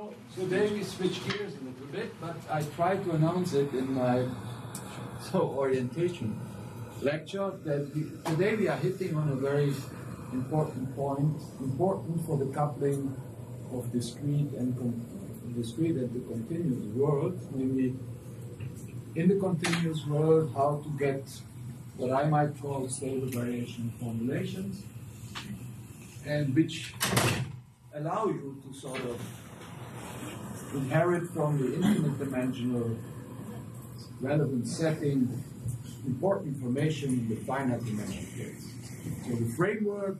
So today we switch gears a little bit, but I try to announce it in my so orientation lecture that we, today we are hitting on a very important point, important for the coupling of discrete and discrete and the continuous world, namely in the continuous world how to get what I might call stable variation formulations, and which allow you to sort of inherit from the infinite dimensional relevant setting important information in the finite dimensional case. So the framework,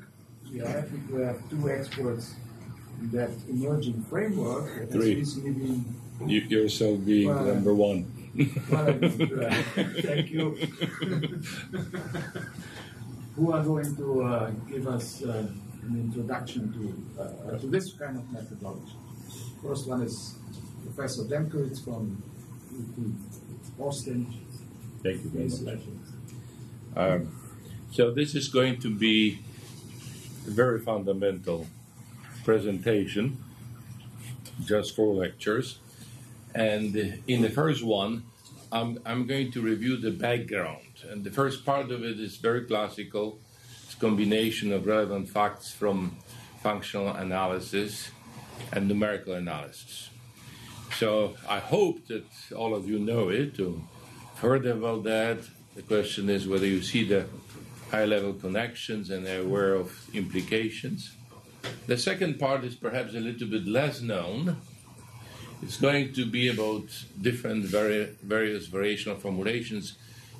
we are happy to have two experts in that emerging framework that Three. recently been You, yourself being Well, number one. well, uh, thank you. Who are going to uh, give us uh, an introduction to, uh, to this kind of methodology. First one is Professor Demkowicz from Austin. Thank you very much. Um, so this is going to be a very fundamental presentation, just four lectures. And in the first one, I'm, I'm going to review the background. And the first part of it is very classical. It's a combination of relevant facts from functional analysis and numerical analysis. So I hope that all of you know it or heard about that. The question is whether you see the high level connections and are aware of implications. The second part is perhaps a little bit less known. It's going to be about different vari- various variational formulations.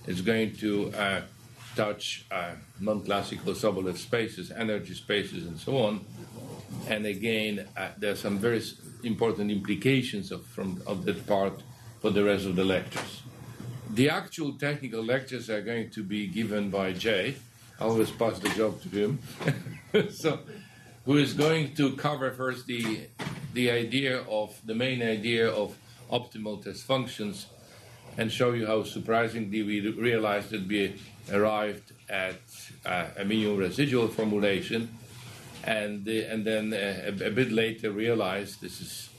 It's going to uh, touch uh, non classical Sobolev spaces, energy spaces, and so on. And again, uh, there are some very important implications of, from, of that part for the rest of the lectures. The actual technical lectures are going to be given by Jay. I always pass the job to him. so, who is going to cover first the the idea of the main idea of optimal test functions and show you how surprisingly we realized that we arrived at uh, a minimum residual formulation and uh, and then uh, a, a bit later realized this is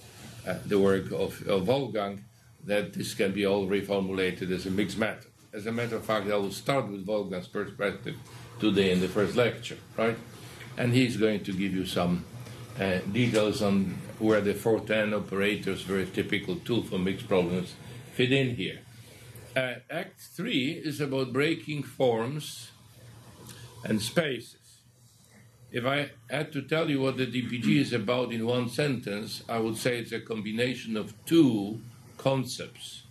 uh, the work of, of Wolfgang that this can be all reformulated as a mixed method. As a matter of fact, I will start with Wolfgang's perspective today in the first lecture, right? And he's going to give you some uh, details on where the Fortin operators, very typical tool for mixed problems, fit in here. Uh, Act 3 is about breaking forms and spaces. If I had to tell you what the DPG is about in one sentence, I would say it's a combination of two concepts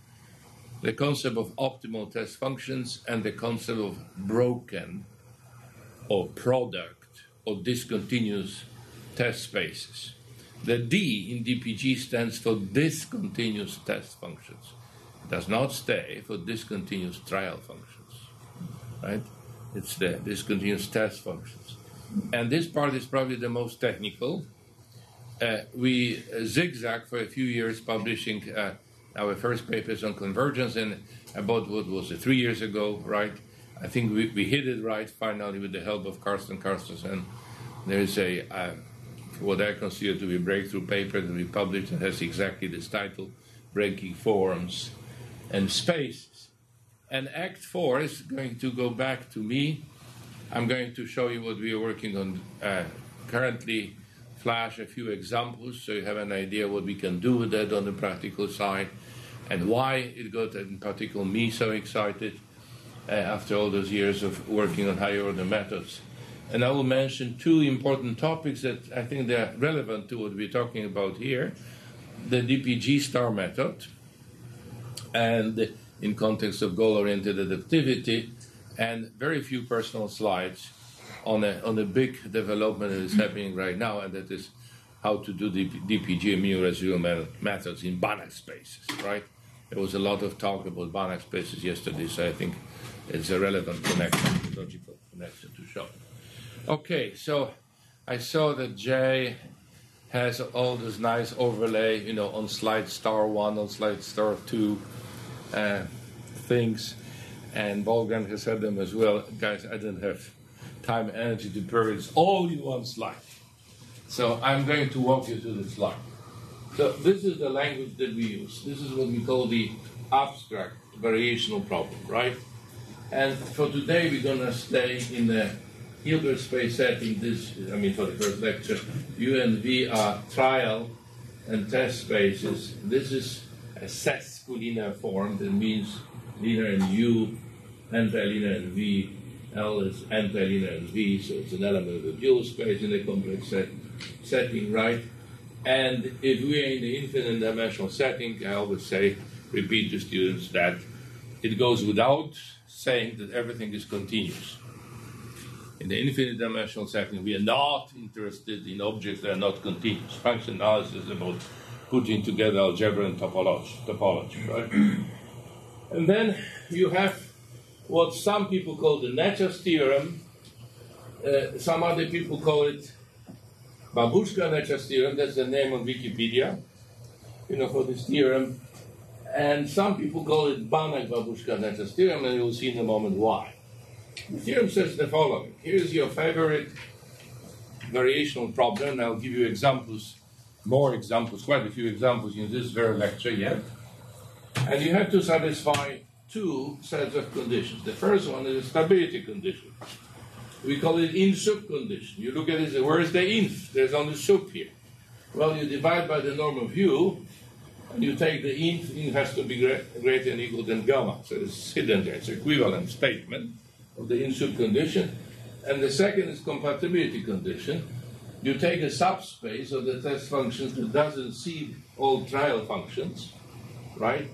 the concept of optimal test functions and the concept of broken or product or discontinuous test spaces. The D in DPG stands for discontinuous test functions. It does not stay for discontinuous trial functions. Right? It's the discontinuous test functions. And this part is probably the most technical. Uh, we uh, zigzag for a few years publishing uh, our first papers on convergence and about what was it, three years ago, right? I think we, we hit it right finally with the help of Carsten Carstensen. There is a uh, what I consider to be a breakthrough paper that we published that has exactly this title, Breaking Forms and Spaces. And Act 4 is going to go back to me. I'm going to show you what we are working on uh, currently, flash a few examples so you have an idea what we can do with that on the practical side and why it got in particular me so excited uh, after all those years of working on higher order methods. And I will mention two important topics that I think they're relevant to what we're talking about here the DPG star method, and in context of goal oriented adaptivity, and very few personal slides on a, on a big development that is happening right now, and that is how to do the DPG immune residual methods in Banach spaces, right? There was a lot of talk about Banach spaces yesterday, so I think it's a relevant connection, logical connection to show. Okay, so I saw that Jay has all this nice overlay, you know, on slide star one, on slide star two uh, things, and Wolfgang has said them as well. Guys, I didn't have time and energy to bury all in one slide. So I'm going to walk you through the slide. So this is the language that we use. This is what we call the abstract variational problem, right? And for today, we're going to stay in the Hilbert space setting. This, I mean, for the first lecture, U and V are trial and test spaces. This is a sesquilinear form that means linear in U, antilinear in V. L is antilinear in V, so it's an element of the dual space in a complex set, setting, right? And if we are in the infinite dimensional setting, I always say, repeat to students that it goes without saying that everything is continuous. In the infinite dimensional setting, we are not interested in objects that are not continuous. Function analysis is about putting together algebra and topology, topology right? And then you have what some people call the Nečas theorem. Uh, some other people call it Babushka-Nečas theorem. That's the name on Wikipedia, you know, for this theorem. And some people call it Banach-Babushka-Nečas theorem, and you'll see in a moment why. The theorem says the following. Here's your favorite variational problem, I'll give you examples, more examples, quite a few examples in this very lecture yet. And you have to satisfy two sets of conditions. The first one is a stability condition. We call it inf-sup condition. You look at it, where is the inf? There's only sup here. Well, you divide by the norm of u, and you take the inf, inf has to be greater than equal than gamma. So it's hidden there. It's equivalent statement of the inf-sup condition. And the second is compatibility condition. You take a subspace of the test function that doesn't see all trial functions, right?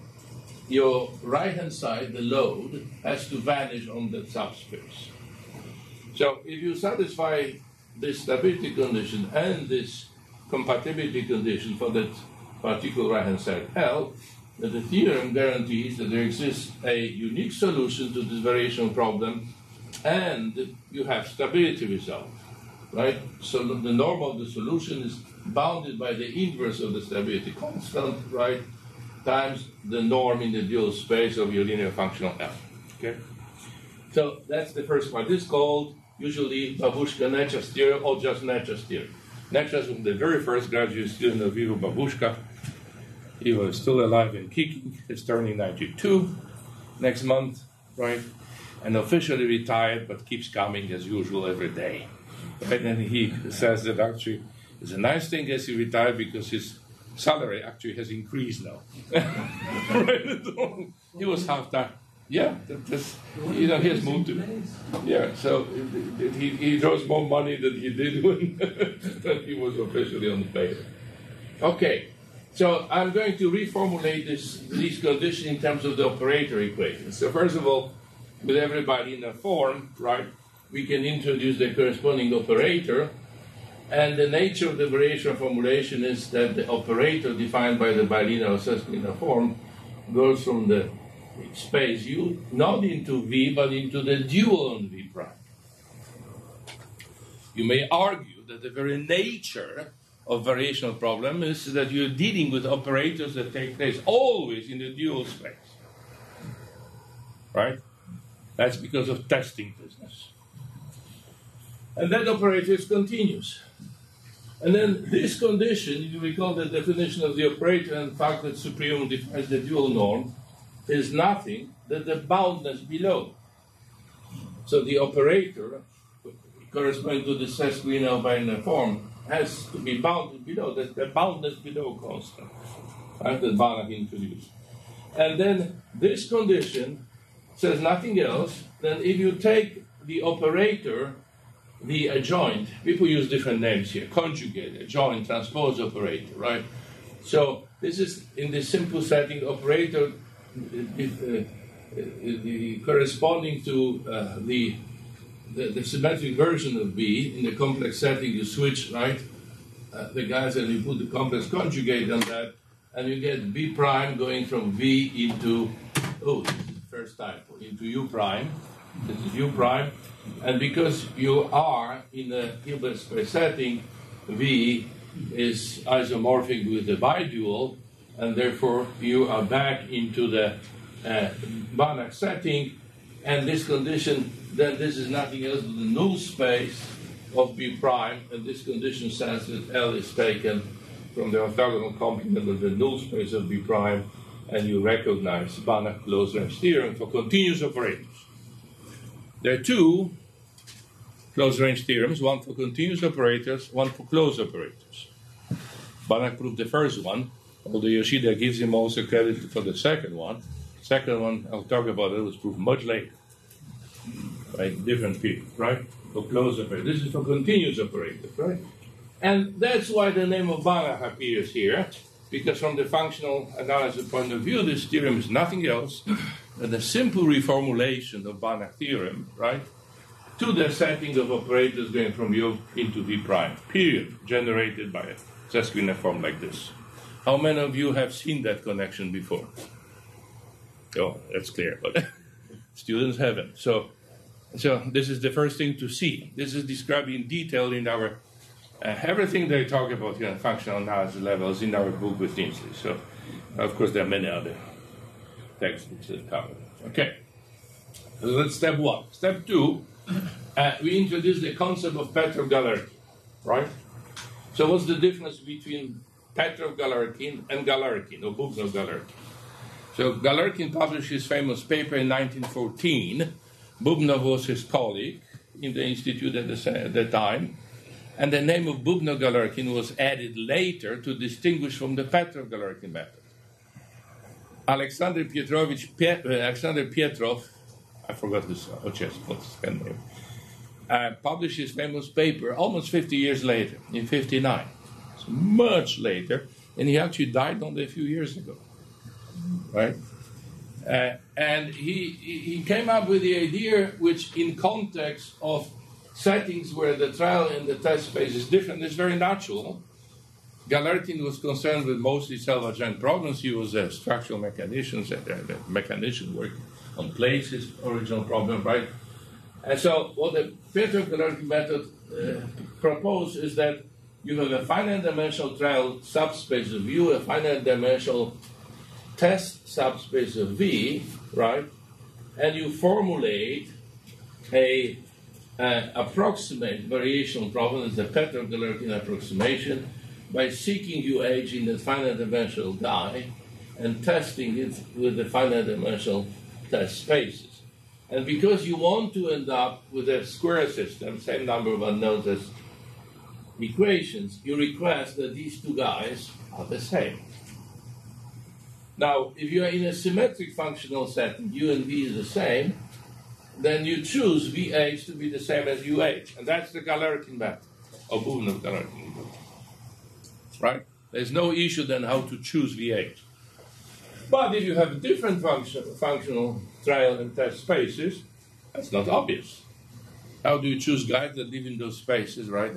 Your right hand side, the load, has to vanish on that subspace. So if you satisfy this stability condition and this compatibility condition for that particular right hand side L, the theorem guarantees that there exists a unique solution to this variational problem and you have stability result. Right? So the norm of the solution is bounded by the inverse of the stability constant, right? Times the norm in the dual space of your linear functional F. Okay? So that's the first part. This is called usually Babuška-Necher's theorem or just Nečas theorem. Nečas was the very first graduate student of Ivo Babuška. He was still alive and kicking. He's turning 92 next month, right? And officially retired, but keeps coming as usual every day. Right? And he says that actually it's a nice thing as he retired because his salary actually has increased now. right? he was half time yeah, that's, you know, he has moved to. Yeah, so he, he draws more money than he did when, when he was officially on the payroll. Okay, so I'm going to reformulate this, these conditions in terms of the operator equation. So, first of all, with everybody in a form, right, we can introduce the corresponding operator. And the nature of the variation formulation is that the operator defined by the bilinear Susskind form goes from the space U not into V but into the dual on V prime. You may argue that the very nature of variational problem is that you're dealing with operators that take place always in the dual space. Right? That's because of testing business. And that operator is continuous. And then this condition, you recall the definition of the operator and the fact that supremum defines the dual norm, is nothing than the boundness below. So the operator, corresponding to the sesquilinear binary form, has to be bounded below. That's the boundness below constant. That Banach introduced. And then this condition says nothing else than if you take the operator, the adjoint, people use different names here, conjugate, adjoint, transpose operator, right? So this is in the simple setting operator uh, the corresponding to uh, the, the, the symmetric version of B in the complex setting, you switch right uh, the guys and you put the complex conjugate on that, and you get B prime going from V into oh first type into U prime. This is U prime, and because you are in a Hilbert space setting, V is isomorphic with the bidual and therefore you are back into the uh, Banach setting, and this condition, then this is nothing else than the null space of B prime, and this condition says that L is taken from the orthogonal complement of the null space of B prime, and you recognize Banach closed range theorem for continuous operators. There are two closed range theorems, one for continuous operators, one for closed operators. Banach proved the first one, although Yosida gives him also credit for the second one. Second one, I'll talk about it, was proved much later by different people, right? For closed operators. This is for continuous operators, right? And that's why the name of Banach appears here, because from the functional analysis point of view, this theorem is nothing else than a simple reformulation of Banach theorem, right? To the setting of operators going from U into V prime, period, generated by a form like this. How many of you have seen that connection before? Oh, that's clear, but students haven't. So, so this is the first thing to see. This is described in detail in our uh, everything they talk about here on functional analysis levels in our book with Dinsley. So, of course, there are many other textbooks that cover it. Okay. So that's step one. Step two, uh, we introduce the concept of Petrov-Galerkin, right? So what's the difference between Petrov-Galerkin and Galerkin, or Bubnov-Galerkin? So Galerkin published his famous paper in 1914. Bubnov was his colleague in the institute at the, at time. And the name of Bubnov-Galerkin was added later to distinguish from the Petrov-Galerkin method. Alexander Pietrovich, Piet, Alexander Pietrov, I forgot his, oh, what's his name, uh, published his famous paper almost 50 years later, in 59. So much later, and he actually died only a few years ago. Right? Uh, and he, he came up with the idea, which in context of settings where the trial and the test space is different, is very natural. Galerkin was concerned with mostly self-adjoint problems. He was a structural mechanician, a mechanician working on places, original problem, right? And so what the Petrov-Galerkin method uh, proposed is that you have a finite dimensional trial subspace of U, a finite dimensional test subspace of V, right? And you formulate a uh, approximate variational problem, it's the Petrov-Galerkin approximation, by seeking UH in the finite dimensional die and testing it with the finite dimensional test spaces. And because you want to end up with a square system, same number of unknowns as equations, you request that these two guys are the same. Now, if you are in a symmetric functional setting, U and V is the same, then you choose VH to be the same as UH. And that's the Galerkin method, or Bubnov Galerkin method. Right? There's no issue then how to choose VH. But if you have different function, functional trial and test spaces, that's not obvious. How do you choose guys that live in those spaces, right?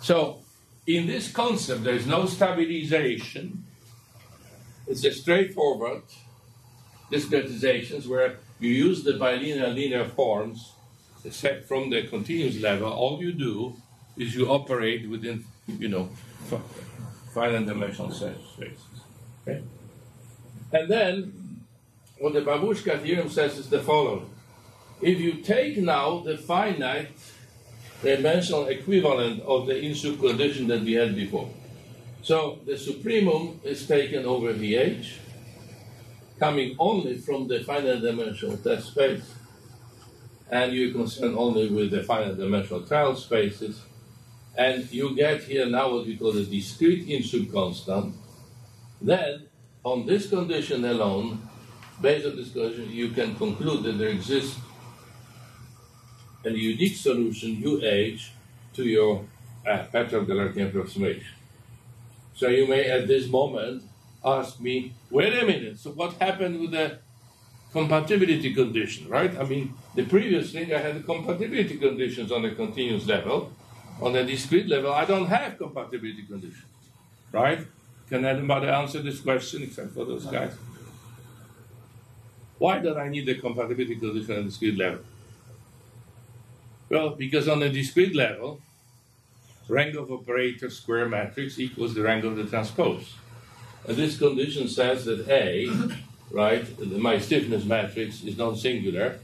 So, in this concept, there's no stabilization. It's a straightforward discretizations where you use the bilinear linear forms set from the continuous level. All you do is you operate within, you know, finite dimensional spaces. Okay? And then, what the Babuška theorem says is the following. If you take now the finite dimensional equivalent of the inf-sup condition that we had before, so the supremum is taken over VH, coming only from the finite dimensional test space, and you're concerned only with the finite dimensional trial spaces, and you get here now what we call a discrete inf-sup constant, then on this condition alone, based on this condition, you can conclude that there exists a unique solution, UH, to your uh, Petrov-Galerkin approximation. So you may at this moment ask me, wait a minute, so what happened with the compatibility condition, right? I mean, the previous thing, I had the compatibility conditions on a continuous level. On a discrete level, I don't have compatibility conditions, right? Can anybody answer this question except for those guys? Why don't I need the compatibility condition on the discrete level? Well, because on the discrete level, rank of operator square matrix equals the rank of the transpose. And this condition says that A, right, my stiffness matrix is non-singular,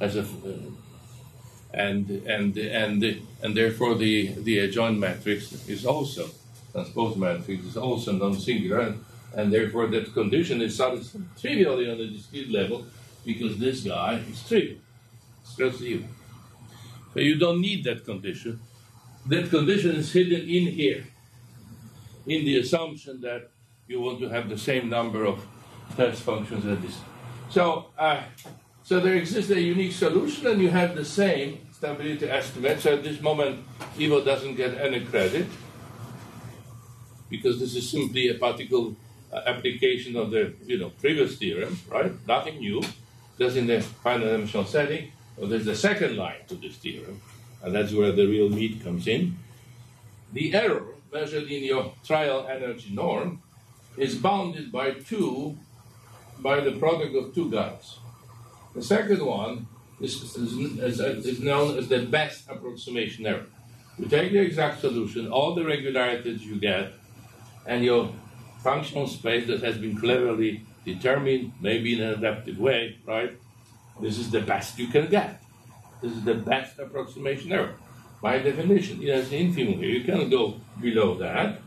as a, uh, and and and and therefore the the adjoint matrix is also transpose matrix is also non-singular, and, and therefore that condition is satisfied trivially on the discrete level because this guy is trivial. It's just zero. So you don't need that condition. That condition is hidden in here, in the assumption that you want to have the same number of test functions as this. So, uh, so there exists a unique solution, and you have the same stability estimate. So at this moment, Ivo doesn't get any credit because this is simply a particle uh, application of the you know previous theorem, right? Nothing new. Just in the final dimensional setting. Well, there's a second line to this theorem, and that's where the real meat comes in. The error measured in your trial energy norm is bounded by two, by the product of two guys. The second one is, is, is known as the best approximation error. You take the exact solution, all the regularities you get, and your functional space that has been cleverly determined, maybe in an adaptive way, right? This is the best you can get. This is the best approximation error. By definition, it has infimum here. You cannot go below that.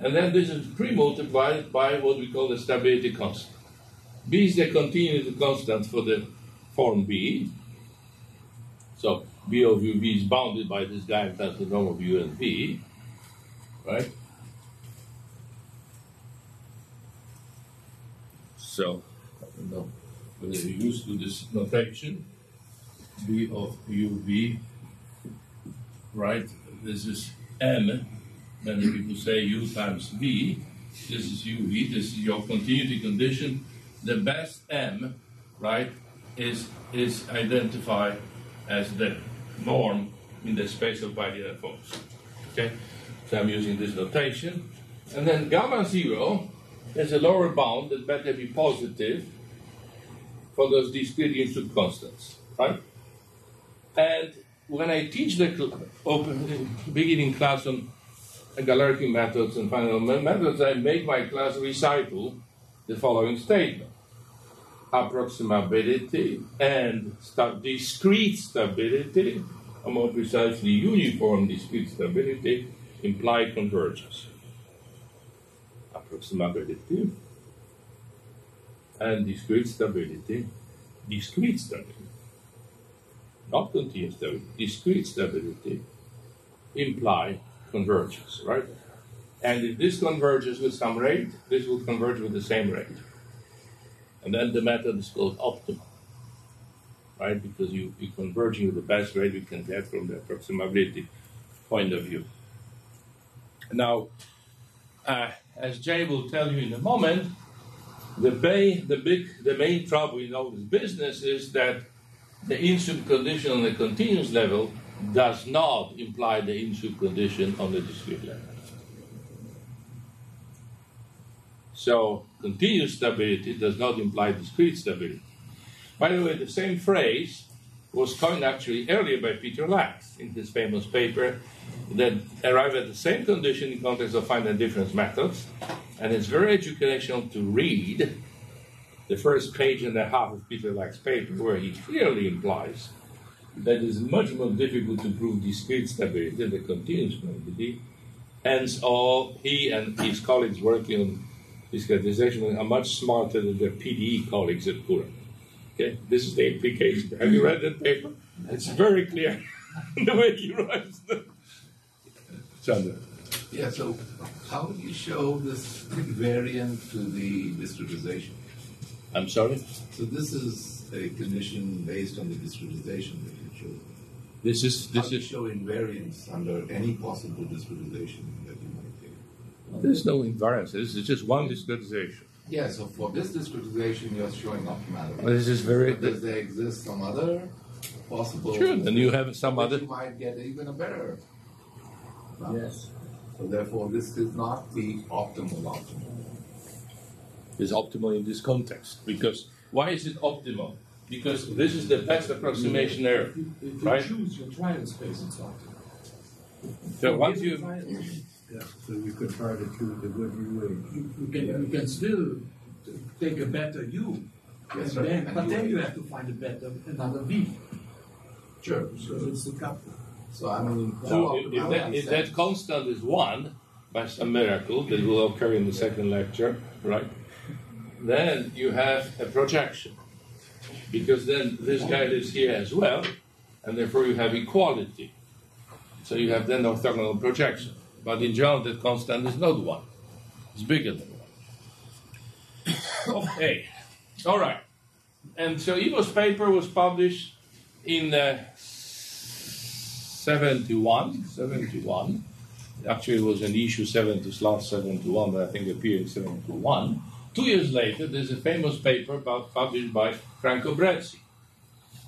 And then this is pre-multiplied by what we call the stability constant. B is the continuity constant for the form B. So B of u B is bounded by this guy times the norm of u and V, right? So, I don't know whether you're used to this notation. B of uv, right? This is m. Many people say u times v. This is uv. This is your continuity condition. The best m, right, is is identified as the norm in the space of bilinear forms. Okay, so I'm using this notation, and then gamma zero is a lower bound that better be positive for those discrete input constants, right? And when I teach the cl- open, beginning class on Galerkin methods and final methods, I make my class recital the following statement. Approximability and sta- discrete stability, or more precisely uniform discrete stability, imply convergence. Approximability and discrete stability, discrete stability not continuous stability, discrete stability, imply convergence, right? And if this converges with some rate, this will converge with the same rate. And then the method is called optimal, right? Because you, you're converging with the best rate you can get from the approximability point of view. Now, uh, as Jay will tell you in a moment, the, bay, the big, the main trouble in all this business is that the inf-sup condition on the continuous level does not imply the inf-sup condition on the discrete level. So, continuous stability does not imply discrete stability. By the way, the same phrase was coined actually earlier by Peter Lax in his famous paper that arrived at the same condition in context of finite difference methods. And it's very educational to read the first page and a half of Peter Lax's paper, where he clearly implies that it is much more difficult to prove discrete stability than the continuous quantity. Hence, all he and his colleagues working on discretization are much smarter than their PDE colleagues at Courant. Okay, this is the implication. Have you read that paper? It's very clear the way he writes them. Chandra. Yeah, so how do you show this invariant to the discretization? I'm sorry? So this is a condition based on the discretization that you showed. This is How this you is show invariance under any possible discretization that you? There's no invariance. This is just one discretization. Yeah, so for this discretization, you're showing optimality. This is very Does there exist some other possible? Sure, then you have some other- You might get even a better. Yes. So therefore, this is not the optimal optimal. is optimal in this context. Because why is it optimal? Because this is the best approximation error. If you, if you Right. choose your trial space, it's optimal. So once you Yeah, so you could try to choose a good new way. You, you can you can still take a better U, Yes, and right. then, And but then you have to find a better another V. Sure. So it's the couple. So I mean, so if, if, that, if that constant is one, by some miracle that will occur in the second lecture, right? Then you have a projection. Because then this guy lives here as well, and therefore you have equality. So you have then orthogonal projection. But in general, that constant is not one. It's bigger than one. Okay. All right. And so Ivo's paper was published in uh, 71. 71. Actually, it was an issue 70 slot 71, but I think appeared in 71. Two years later, there's a famous paper about, published by Franco Brezzi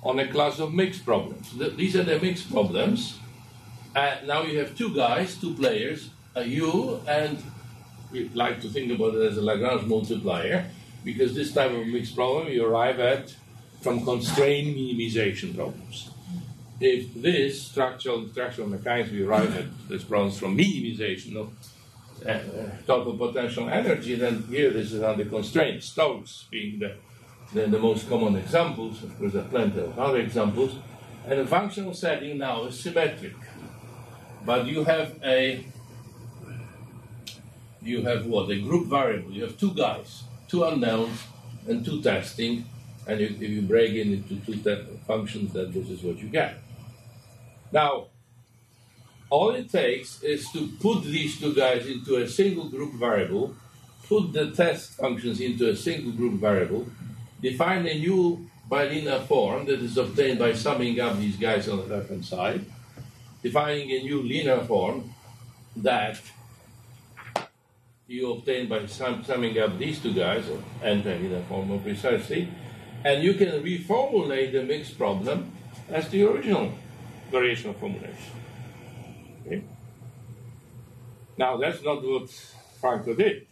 on a class of mixed problems. Th- These are the mixed problems. And now you have two guys, two players, uh, you and we like to think about it as a Lagrange multiplier, because this type of mixed problem you arrive at from constrained minimization problems. If this structural structural mechanics we arrive at this problems from minimization of uh, uh, total potential energy, then here this is under constraint. Stokes being the, the, the most common examples. Of course, there are plenty of other examples. And the functional setting now is symmetric. But you have a you have what? A group variable. You have two guys, two unknowns, and two testing. And if, if you break it into two functions, then this is what you get. Now, all it takes is to put these two guys into a single group variable, put the test functions into a single group variable, define a new bilinear form that is obtained by summing up these guys on the left hand side, defining a new linear form that you obtain by sum, summing up these two guys, or anti-linear form more precisely, and you can reformulate the mixed problem as the original variational formulation. Okay? Now, that's not what Franco did.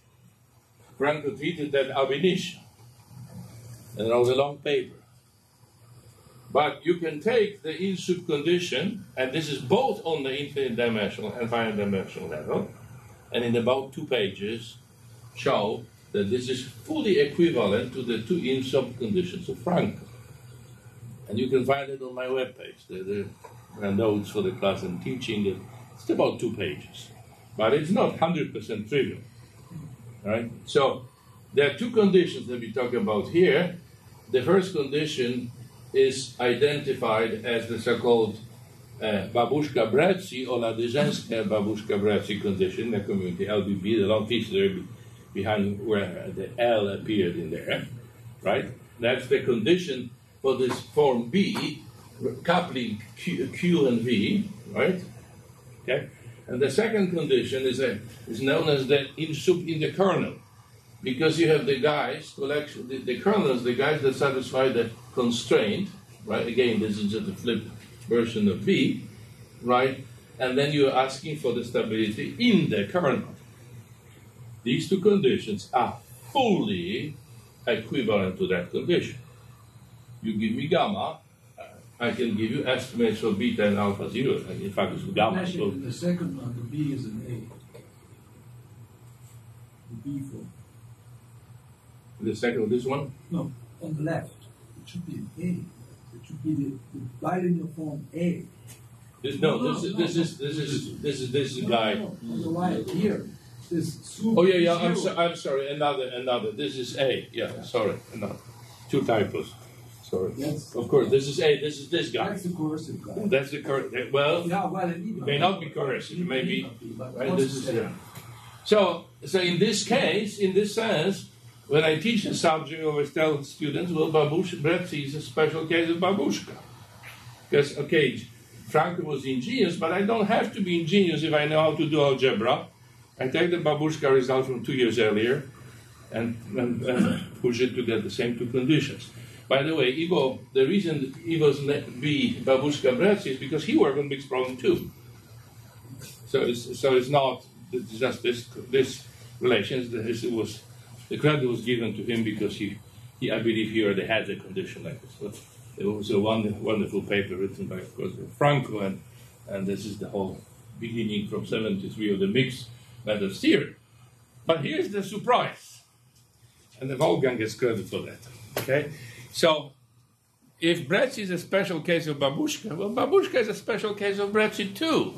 Franco treated that ab initio and it was a long paper. But you can take the inf-sup condition, and this is both on the infinite dimensional and finite dimensional level, and in about two pages show that this is fully equivalent to the two inf-sup conditions of Franco. And you can find it on my webpage. There, are notes for the class I'm teaching. It's about two pages. But it's not 100% trivial. Right? So there are two conditions that we talk about here. The first condition is identified as the so-called uh, Babuška-Bretzi or La Babuška-Bretzi condition, the community LBB, the long be- behind where the L appeared in there, right? That's the condition for this form B, coupling Q, Q and V, right? Okay? And the second condition is, a, is known as the inf-sup in the kernel because you have the guys collection the, the kernels the guys that satisfy the constraint right again this is just a flipped version of b right and then you're asking for the stability in the kernel these two conditions are fully equivalent to that condition you give me gamma I can give you estimates for beta and alpha zero. And in fact, it's gamma. Actually, So the second one, the B is an A. The B form. the second, this one, No, on the left, it should be an A. It should be the, the bilinear form A. this no, No, this is no, this no. is this is this is this is No, guy. no, no, on the right here. This Oh yeah, yeah. I'm, so, I'm sorry. Another, another. This is A. Yeah, sorry. Another. Two typos. Sorry. Yes. Of course, this is A. This is this guy. That's the coercive guy. That's the current. Eh, well, Yeah, well, it may not be coercive. It may be. be, Right. This is yeah. So, so in this case, in this sense, when I teach a subject, I always tell students, well, Babuška, Brezzi is a special case of Babuška. Because, okay, Franco was ingenious, but I don't have to be ingenious if I know how to do algebra. I take the Babuška result from two years earlier and, and, and push it to get the same two conditions. By the way, Ivo, the reason Ivo's be Babuška Brezzi is because he worked on mixed problem too. So it's, so it's not just this this relation. It was the credit was given to him because he, he I believe he already had a condition like this. But it was a wonderful, wonderful paper written by of course Franco and and this is the whole beginning from '73 of the mixed methods theory. But here's the surprise, and the Wolfgang gets credit for that. Okay, so if Brezzi is a special case of Babuška, well, Babuška is a special case of Brezzi too.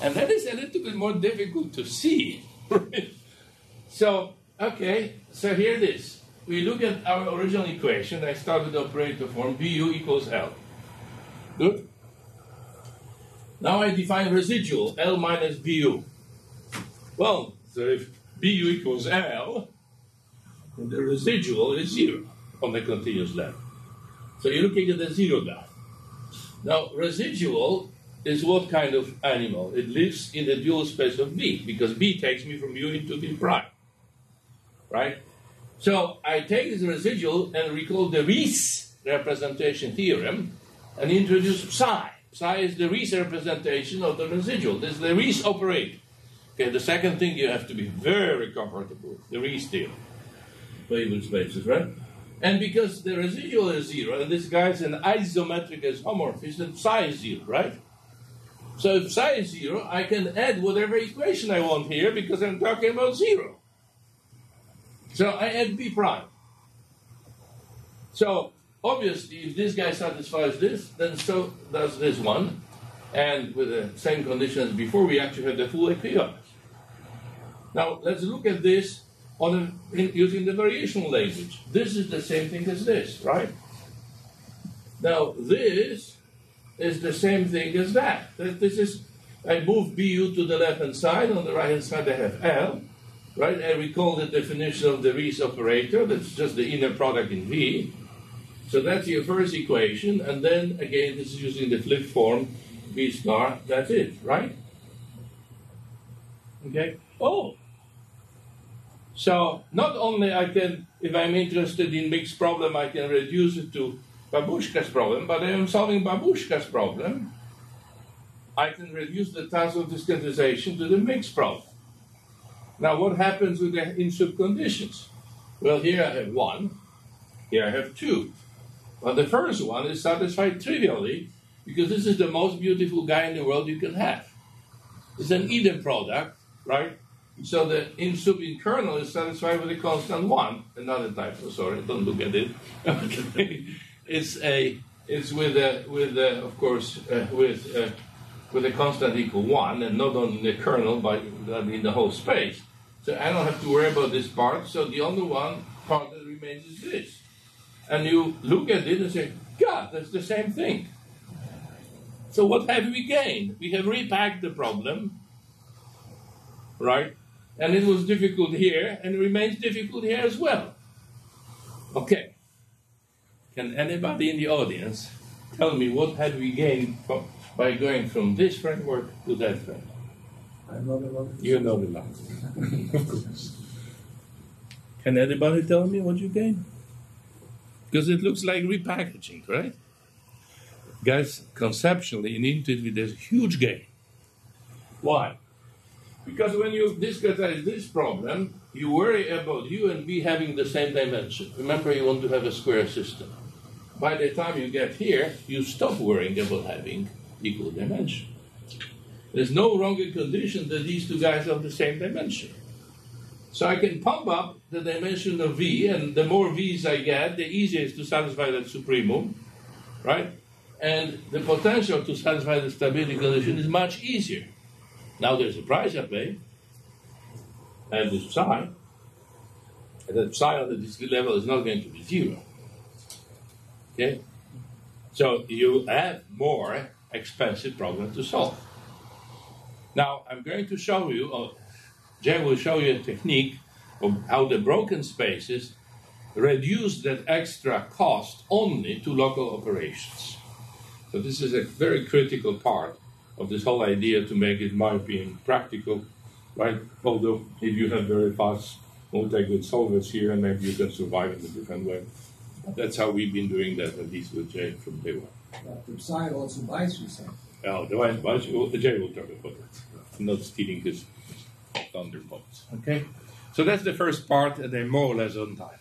And that is a little bit more difficult to see. So, okay, so here it is. We look at our original equation. I start with the operator form BU equals L. Good? Now I define residual, L minus BU. Well, so if BU equals L, then the residual is zero on the continuous level. So you're looking at the zero guy. Now, residual is what kind of animal? It lives in the dual space of B, because B takes me from U into B prime. Right? So I take this residual and recall the Riesz representation theorem and introduce psi. Psi is the Riesz representation of the residual. This is the Riesz operator. Okay, the second thing you have to be very comfortable with, the Riesz theorem. Weibull spaces, right? And because the residual is zero, and this guy is an isometric isomorphism, then psi is zero, right? So if psi is zero, I can add whatever equation I want here because I'm talking about zero. So I add b prime. So obviously, if this guy satisfies this, then so does this one. And with the same condition as before, we actually have the full equivalence. Now let's look at this on a, in, using the variational language. This is the same thing as this, right? Now this is the same thing as that. This is I move BU to the left hand side. On the right hand side, I have L, right? I recall the definition of the Riesz operator. That's just the inner product in V. So that's your first equation, and then again, this is using the flip form V star. That's it, right? Okay. Oh, so not only I can, if I'm interested in mixed problem, I can reduce it to Babuška's problem, but I am solving Babuška's problem. I can reduce the task of discretization to the mixed problem. Now, what happens with the inf-sup conditions? Well, here I have one, here I have two. Well, the first one is satisfied trivially because this is the most beautiful guy in the world you can have. It's an inner product, right? So the inf-sup in kernel is satisfied with a constant one. Another type. Oh, sorry, don't look at it. Okay. it's a it's with a with a, of course uh, with uh, with a constant equal one, and not only in the kernel but in the whole space. So I don't have to worry about this part. So the only one part that remains is this. And you look at it and say, God, that's the same thing. So what have we gained? We have repacked the problem, right? And it was difficult here, and it remains difficult here as well. Okay. Can anybody in the audience tell me what had we gained by going from this framework to that framework? I know the law. You know the language. of course. Can anybody tell me what you gain? Because it looks like repackaging, right? Guys, conceptually and intuitively, there's a huge gain. Why? Because when you discretize this problem, you worry about you and me having the same dimension. Remember, you want to have a square system. By the time you get here, you stop worrying about having equal dimension. There's no longer condition that these two guys have the same dimension. So I can pump up the dimension of v, and the more v's I get, the easier it is to satisfy that supremum, right? And the potential to satisfy the stability condition is much easier. Now there's a price I pay, and this psi, and that psi on the discrete level is not going to be zero. Okay? So you have more expensive problem to solve. Now I'm going to show you, or Jay will show you a technique of how the broken spaces reduce that extra cost only to local operations. So this is a very critical part of this whole idea to make it, in my opinion, practical, right? Although if you have very fast multi-grid solvers here, and maybe you can survive in a different way. But That's how we've been doing that, at least with Jay from day one. But the psi also buys you some. Oh, the one, well, Jay will talk about that. I'm not stealing his thunderbolts. Okay? So that's the first part, and then more or less on time.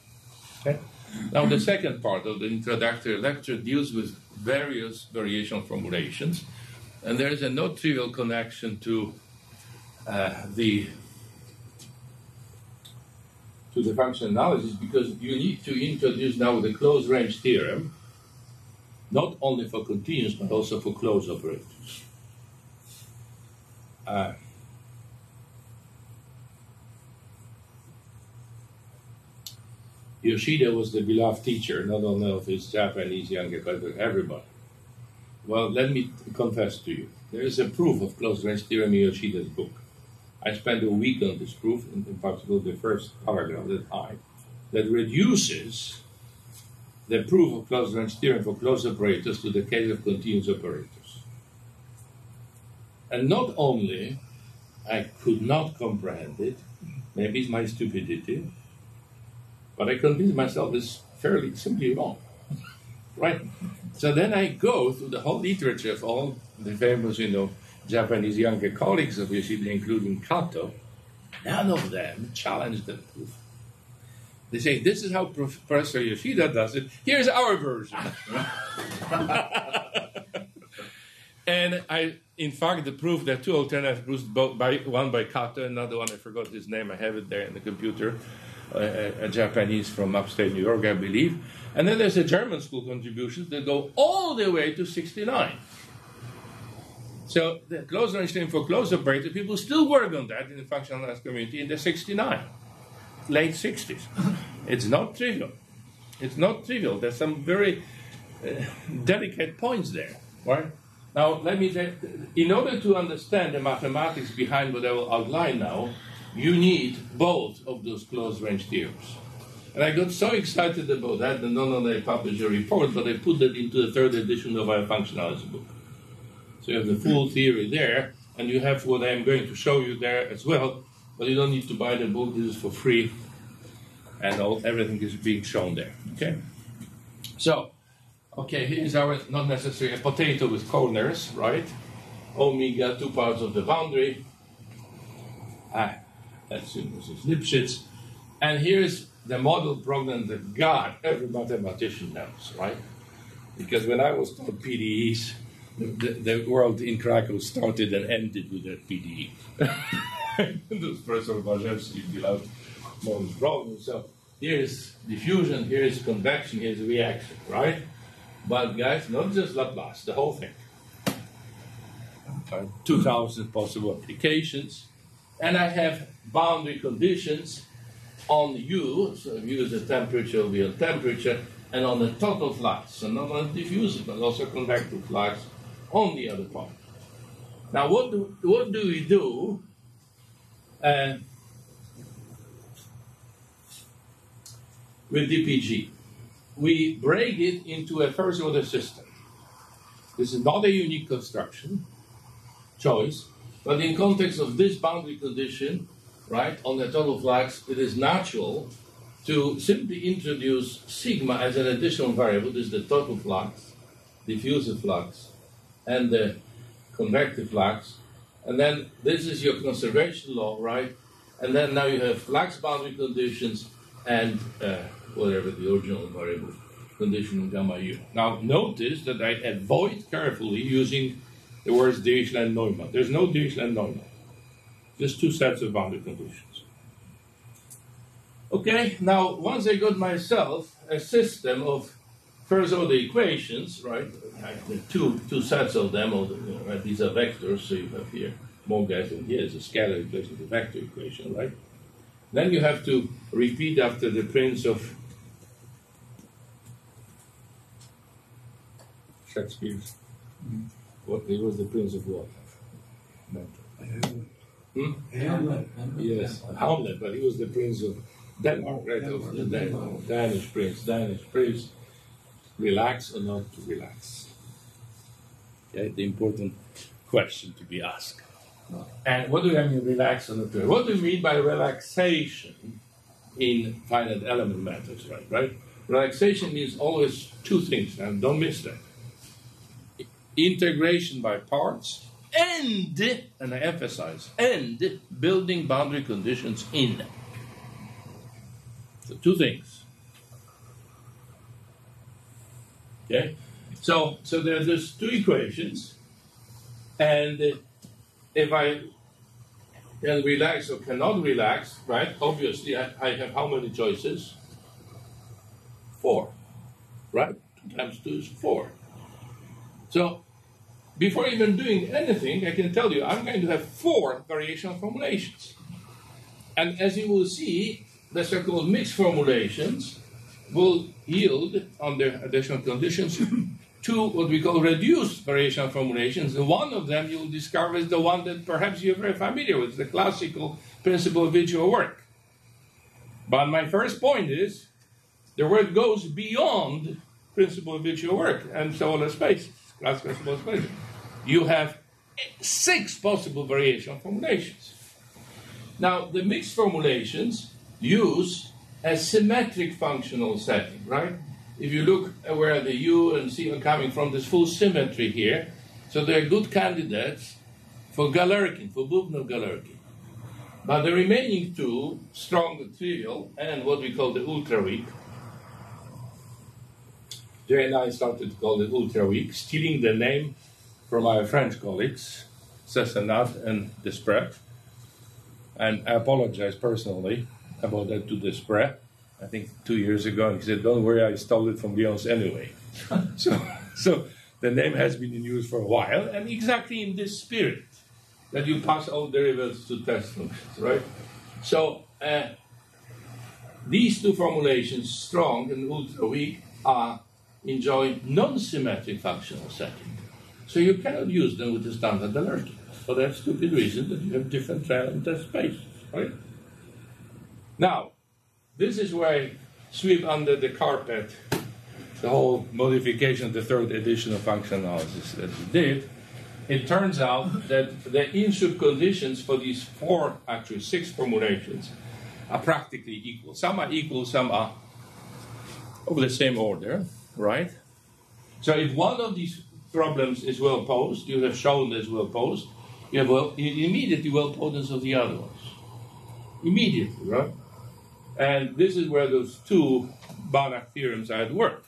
Okay? Now, the second part of the introductory lecture deals with various variational formulations, and there is a not trivial connection to uh, the to the function analysis because you need to introduce now the closed range theorem, not only for continuous but also for closed operators. Uh, Yosida was the beloved teacher, not only of his Japanese younger but of everybody. Well, let me confess to you. There is a proof of close range theorem in Yosida's book. I spent a week on this proof, in, particular the first paragraph that I, that reduces the proof of closed range theorem for closed operators to the case of continuous operators. And not only I could not comprehend it, maybe it's my stupidity, but I convinced myself it's fairly simply wrong. right? So then I go through the whole literature of all the famous, you know, Japanese younger colleagues of Yosida, including Kato. None of them challenged the proof. They say, this is how Professor Yosida does it. Here's our version. and I, in fact, the proof, are two alternative proofs, both by, one by Kato, another one, I forgot his name, I have it there in the computer, uh, a Japanese from upstate New York, I believe. And then there's a German school contributions that go all the way to 69. So the closed range for closed operator, people still work on that in the functional analysis community in the 69 late 60s. It's not trivial. It's not trivial. There's some very uh, delicate points there, right? Now, let me say, in order to understand the mathematics behind what I will outline now, you need both of those closed range theorems. And I got so excited about that that not only I published a report, but I put that into the third edition of our functionality book. So you have the full theory there, and you have what I'm going to show you there as well, but you don't need to buy the book. This is for free, and all, everything is being shown there. Okay. So, okay, here's our not necessarily a potato with corners, right? Omega, two parts of the boundary. Ah, that's Mrs. Lipschitz. And here's the model problem that God, every mathematician knows, right? Because when I was taught PDEs, the, the, world in Krakow started and ended with that PDE. Those Professor Ważewski beloved model problem. So here's diffusion, here's convection, here's reaction, right? But guys, not just Laplace, the whole thing. 2,000 possible applications. And I have boundary conditions on U, so U is the temperature, on temperature, and on the total flux, so not on diffusive, but also convective flux on the other part. Now, what do, what do we do uh, with DPG? We break it into a first order system. This is not a unique construction choice, but in context of this boundary condition, right, on the total flux, it is natural to simply introduce sigma as an additional variable. This is the total flux, diffusive flux, and the convective flux. And then this is your conservation law, right? And then now you have flux boundary conditions and uh, whatever the original variable condition gamma u. Now notice that I avoid carefully using the words Dirichlet Neumann. There's no Dirichlet and Neumann. Just two sets of boundary conditions. Okay, now once I got myself a system of first all the equations, right? Two two sets of them, or right? These are vectors, so you have here more guys than here. It's a scalar equation, the vector equation, right? Then you have to repeat after the prince of Shakespeare's. Mm-hmm. What he was the prince of what? Hmm? Hamlet. Yes, Hamlet, but he was the prince of Denmark, right? Of the Dan- Danish prince. Danish prince. Relax or not to relax? Okay, the important question to be asked. And what do I mean relax or not to? What do you mean by relaxation in finite element methods, right? Right? Relaxation means always two things, and don't miss that integration by parts, and, and I emphasize, and building boundary conditions in. So, two things. Okay? So, so there are these two equations, and if I can relax or cannot relax, right? Obviously, I, I have how many choices? Four, right? Two times two is four. So before even doing anything, I can tell you I'm going to have four variational formulations. And as you will see, the so-called mixed formulations will yield, under additional conditions, two what we call reduced variational formulations. And one of them you'll discover is the one that perhaps you're very familiar with, the classical principle of virtual work. But my first point is the word goes beyond principle of virtual work and solar spaces, classical spaces. You have six possible variational formulations. Now, the mixed formulations use a symmetric functional setting, right? If you look where the U and C are coming from, there's full symmetry here. So they're good candidates for Galerkin, for Bubnov Galerkin. But the remaining two, strong trivial and what we call the ultra weak, Jay and I started to call it ultra weak, stealing the name from our French colleagues, Cessenat and Després. And I apologize personally about that to Després. I think two years ago, and he said, "Don't worry, I stole it from Lions anyway." so, so the name has been in use for a while, and exactly in this spirit that you pass all derivatives to test functions, right? So uh, these two formulations, strong and ultra weak, are enjoy non-symmetric functional setting. So you cannot use them with the standard Galerkin for that stupid reason that you have different trial and test spaces, right? Now, this is where I sweep under the carpet the whole modification of the third edition of function analysis that we did. It turns out that the inf-sup conditions for these four, actually six formulations, are practically equal. Some are equal, some are of the same order, right? So if one of these problems is well posed, you have shown this well posed, you have well, immediately well posed of the other ones. Immediately, right? And this is where those two Banach theorems are at work.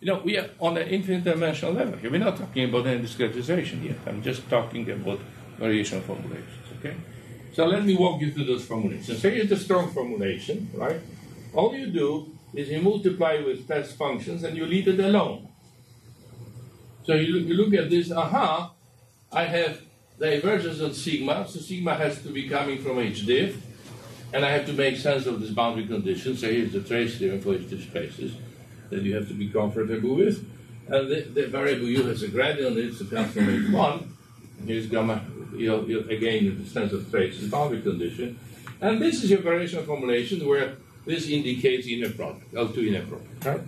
You know, we are on an infinite dimensional level here. We're not talking about any discretization yet. I'm just talking about variational formulations, okay? So let me walk you through those formulations. So here's the strong formulation, right? All you do is you multiply with test functions and you leave it alone. So you, you look at this, aha, I have divergence on sigma, so sigma has to be coming from H div, and I have to make sense of this boundary condition. So here's the trace theorem for div spaces that you have to be comfortable with. And the, the variable u has a gradient, it's comes from H1. Here's gamma, you know, you, again, in the sense of trace is boundary condition. And this is your variational formulation where this indicates inner product, L2 inner product, right?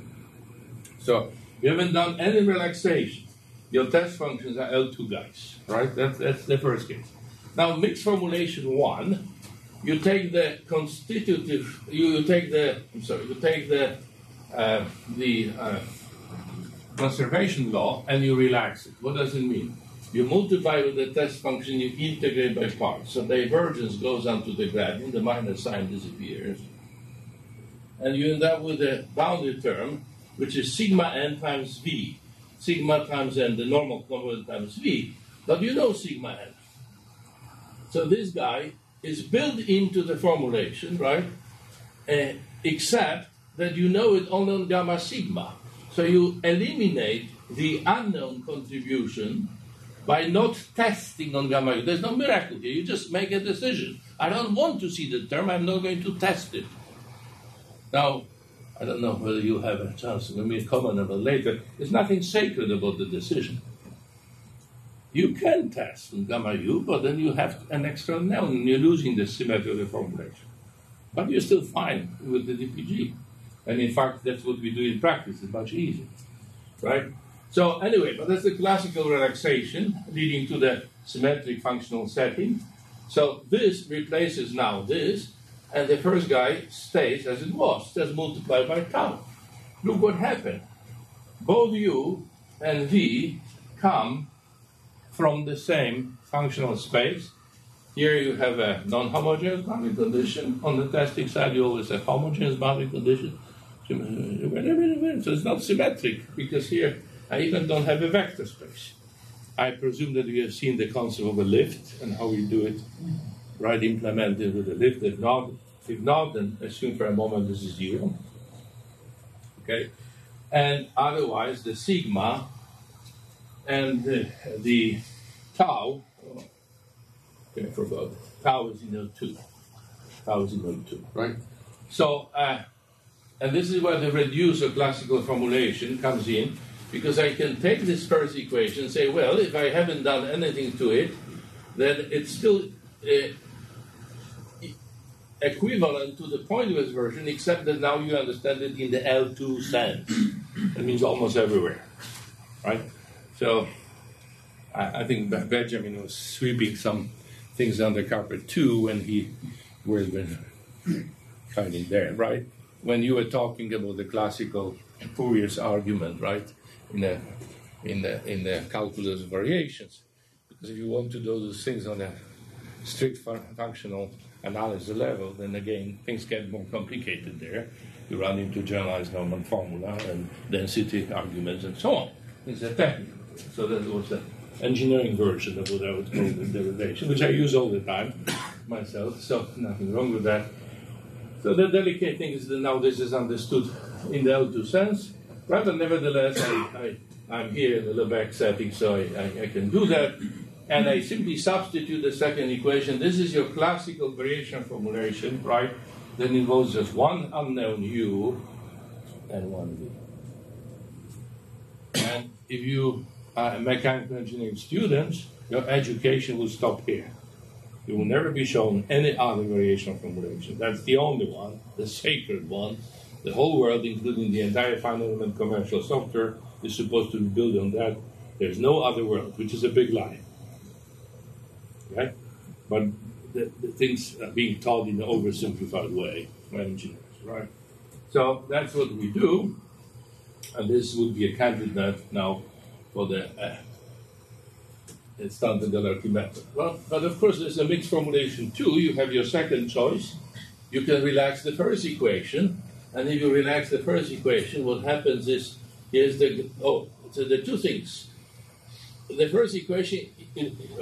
So you haven't done any relaxation. Your test functions are L2 guys, right? That's, that's the first case. Now, mixed formulation one, you take the constitutive, you take the, I'm sorry, you take the, uh, the uh, conservation law and you relax it. What does it mean? You multiply with the test function, you integrate by parts. So divergence goes onto the gradient, the minus sign disappears. And you end up with a boundary term, which is sigma n times v sigma times n, the normal component times v, but you know sigma n. So this guy is built into the formulation, right? Uh, except that you know it only on gamma sigma. So you eliminate the unknown contribution by not testing on gamma. There's no miracle here. You just make a decision. I don't want to see the term. I'm not going to test it. Now, I don't know whether you have a chance to give me a comment on it later. There's nothing sacred about the decision. You can test gamma u, but then you have an extra noun and you're losing the symmetry of the formulation. But you're still fine with the DPG. And in fact, that's what we do in practice. It's much easier. Right? So anyway, but that's the classical relaxation leading to the symmetric functional setting. So this replaces now this, and the first guy stays as it was, just multiplied by tau. Look what happened. Both u and v come from the same functional space. Here you have a non-homogeneous boundary condition. On the testing side, you always have homogeneous boundary condition. Uh, so it's not symmetric because here I even don't have a vector space. I presume that you have seen the concept of a lift and how we do it right implemented with a lift. If not, if not, then assume for a moment this is zero. Okay? And otherwise, the sigma and uh, the tau, oh, okay, I forgot, tau is in L2. Tau is in L2, right? So, uh, and this is where the reducer classical formulation comes in, because I can take this first equation and say, well, if I haven't done anything to it, then it's still uh, equivalent to the pointwise version, except that now you understand it in the L2 sense. That means almost everywhere, right? So I, I think Benjamin was sweeping some things under the carpet too when he was finding there, right? When you were talking about the classical Fourier's argument, right? In the in the in the calculus variations, because if you want to do those things on a strict functional analysis level, then again things get more complicated there. You run into generalized Neumann formula and density arguments and so on. Things are technical. So that was the engineering version of what I would call the derivation, which I use all the time myself. So nothing wrong with that. So the delicate thing is that now this is understood in the L2 sense. But nevertheless, I, I, am here in the Lebesgue setting, so I, I, I can do that and I simply substitute the second equation. This is your classical variation formulation, right? That involves just one unknown u and one v. And if you a mechanical engineering students, your education will stop here. You will never be shown any other variation formulation. That's the only one, the sacred one. The whole world, including the entire finite and commercial software, is supposed to be built on that. There's no other world, which is a big lie right? But the, the things are being taught in an oversimplified way by engineers, right? So that's what we do, and this would be a candidate now for the standard LRT method. Well, but of course, there's a mixed formulation too. You have your second choice. You can relax the first equation, and if you relax the first equation, what happens is here's the oh, so the two things. The first equation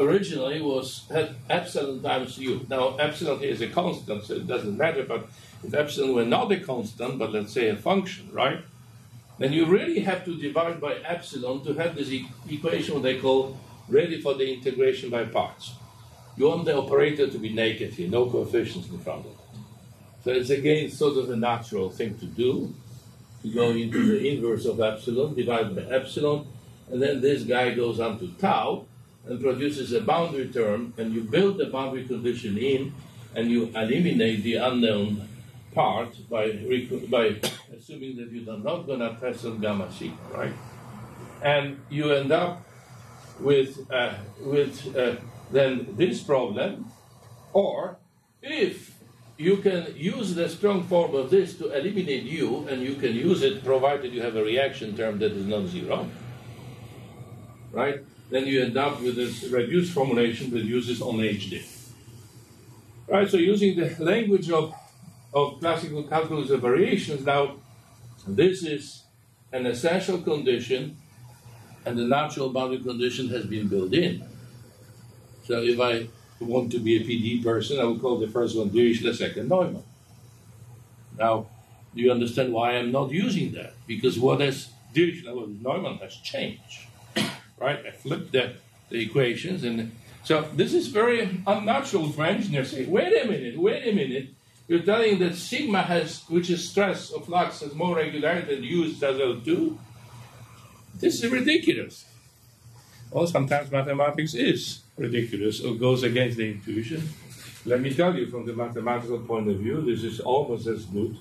originally was had epsilon times u. Now epsilon is a constant, so it doesn't matter. But if epsilon were not a constant, but let's say a function, right? Then you really have to divide by epsilon to have this e- equation what they call ready for the integration by parts. You want the operator to be naked here, no coefficients in front of it. So it's again sort of a natural thing to do. To go into the inverse of epsilon, divide by epsilon, and then this guy goes on to tau, and produces a boundary term, and you build the boundary condition in, and you eliminate the unknown part by, by assuming that you're not going to test on gamma sigma, right? And you end up with, uh, with uh, then this problem, or if you can use the strong form of this to eliminate u, and you can use it provided you have a reaction term that is non-zero, right? then you end up with this reduced formulation that uses only HD. Right, so using the language of, of classical calculus of variations, now this is an essential condition, and the natural boundary condition has been built in. So if I want to be a PD person, I would call the first one Dirichlet, the second Neumann. Now, do you understand why I'm not using that? Because what has Dirichlet, Neumann has changed right? I flipped the, the equations. And so this is very unnatural for engineers say, wait a minute, wait a minute. You're telling that sigma has, which is stress of flux, has more regularity than u does L2? This is ridiculous. Well, sometimes mathematics is ridiculous or goes against the intuition. Let me tell you, from the mathematical point of view, this is almost as good.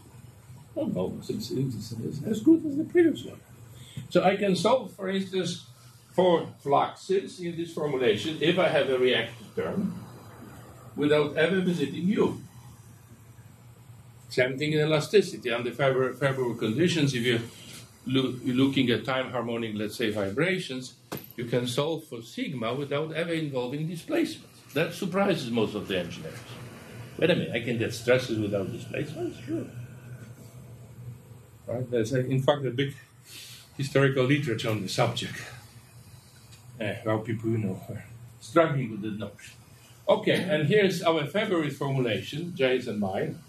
Well, almost it's, it's, it's as good as the previous one. So I can solve, for instance, for fluxes in this formulation if I have a reactive term without ever visiting u. Same thing in elasticity. Under favorable conditions, if you're, looking at time harmonic, let's say, vibrations, you can solve for sigma without ever involving displacement. That surprises most of the engineers. Wait a minute, I can get stresses without displacement? Sure. Right? There's, in fact, a big historical literature on the subject uh, how people you know are struggling with the notion. Okay, and here's our favorite formulation, Jay's and mine,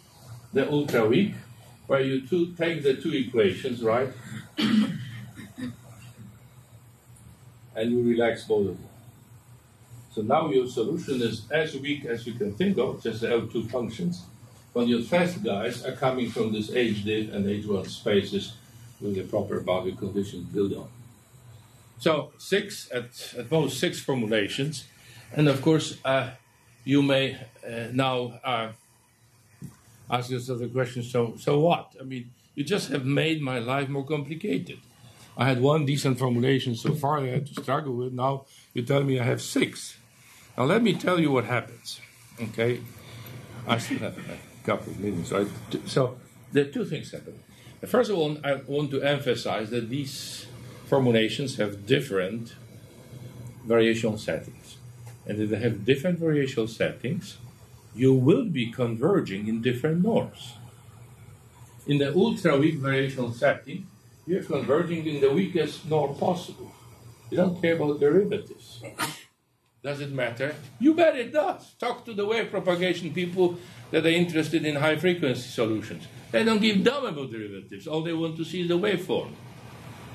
the ultra weak, where you two take the two equations, right? and you relax both of them. So now your solution is as weak as you can think of, just the L2 functions. But your fast guys are coming from this H-div and H1 spaces with the proper boundary conditions built on. So six at, at most six formulations, and of course uh, you may uh, now uh, ask yourself the question: So so what? I mean, you just have made my life more complicated. I had one decent formulation so far I had to struggle with. Now you tell me I have six. Now let me tell you what happens. Okay, I still have a couple of minutes, right? So there are two things happen. First of all, I want to emphasize that these formulations have different variational settings. And they have different variational settings, you will be converging in different norms. In the ultra weak variational setting, you're converging in the weakest norm possible. You don't care about derivatives. Does it matter? You bet it does. Talk to the wave propagation people that are interested in high frequency solutions. They don't give damn about derivatives. All they want to see is the waveform.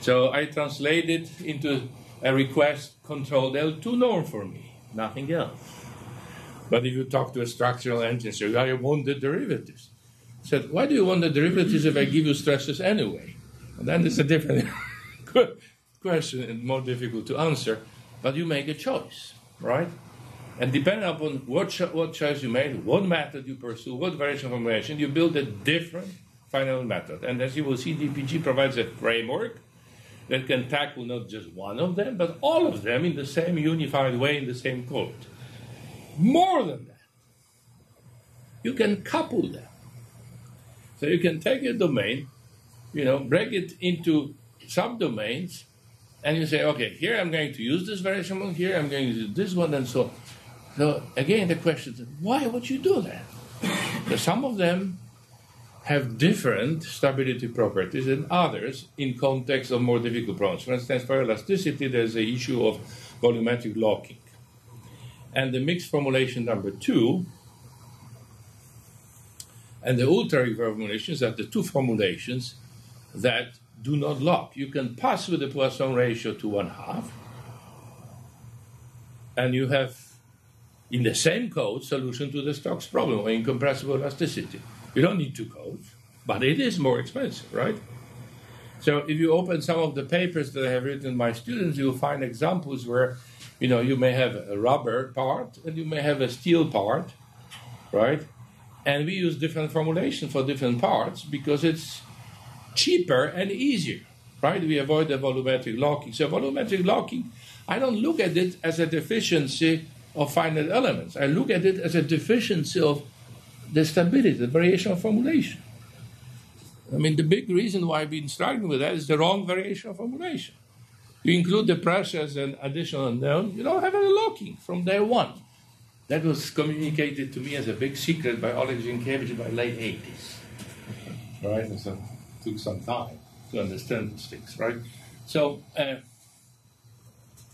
So I translate it into a request controlled L2 norm for me, nothing else. But if you talk to a structural engineer, I want the derivatives. I said, why do you want the derivatives if I give you stresses anyway? And then it's a different question and more difficult to answer. But you make a choice, right? And depending upon what, cho- what choice you made, what method you pursue, what variation of formulation, you build a different final method. And as you will see, DPG provides a framework that can tackle not just one of them, but all of them in the same unified way in the same code. More than that, you can couple them. So you can take a domain, you know, break it into subdomains, and you say, okay, here I'm going to use this variation, here I'm going to use this one, and so on. So again, the question is, why would you do that? Because some of them have different stability properties than others in context of more difficult problems. For instance, for elasticity, there's the issue of volumetric locking. And the mixed formulation number two and the ultra formulations are the two formulations that do not lock. You can pass with the Poisson ratio to one half, and you have in the same code solution to the Stokes problem or incompressible elasticity. You don't need two codes, but it is more expensive, right? So if you open some of the papers that I have written my students, you'll find examples where, you know, you may have a rubber part and you may have a steel part, right? And we use different formulation for different parts because it's cheaper and easier, right? We avoid the volumetric locking. So volumetric locking, I don't look at it as a deficiency of finite elements. I look at it as a deficiency of the stability, the variation of formulation. I mean, the big reason why I've been struggling with that is the wrong variation of formulation. You include the pressure as an additional unknown, you don't have any locking from day one. That was communicated to me as a big secret by Oleg Zienkiewicz by late 80s. Right? And so it took some time to understand these things, right? So, uh,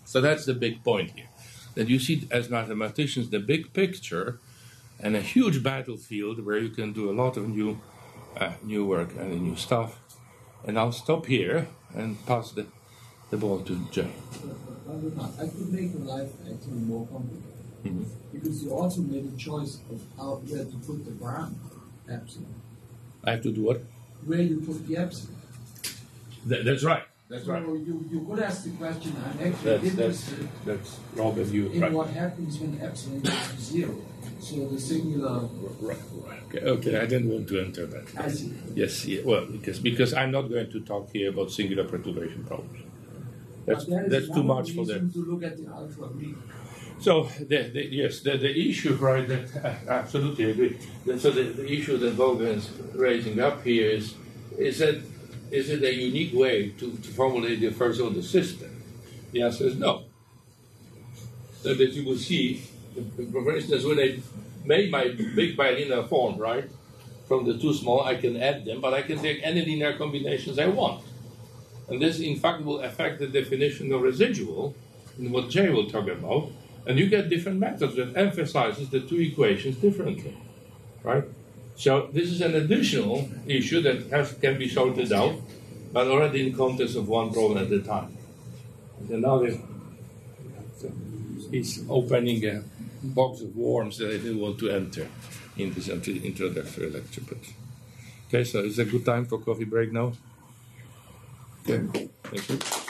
so that's the big point here. That you see as mathematicians the big picture and a huge battlefield where you can do a lot of new, uh, new work and new stuff. And I'll stop here and pass the, the ball to Jay. I could make your life actually more complicated mm-hmm. because you also made a choice of how where to put the ground epsilon. I have to do what? Where you put the epsilon. Th- that's right. That's so right. You, you could ask the question, I'm actually that's, interested that's, uh, that's Robert, you, in right. what happens when epsilon goes to zero. So the singular. Right, right. Okay, okay, I didn't want to enter that. I see. Yes, yeah, well, because because I'm not going to talk here about singular perturbation problems. That's that's too much for them. To look at the ultra weak. So the, the, yes, the, the issue, right? That I absolutely agree. So the, the issue that Wolfgang is raising up here is is that is it a unique way to, to formulate the first order system? The answer is no. So that you will see, for instance, when I made my big bilinear form, right, from the two small, I can add them, but I can take any linear combinations I want. And this, in fact, will affect the definition of residual, in what Jay will talk about, and you get different methods that emphasizes the two equations differently, right? So this is an additional issue that has, can be sorted out, but already in context of one problem at a time. Another So he's opening a box of worms that I didn't want to enter in this introductory lecture. But okay, so it's a good time for coffee break now. Okay. Thank you.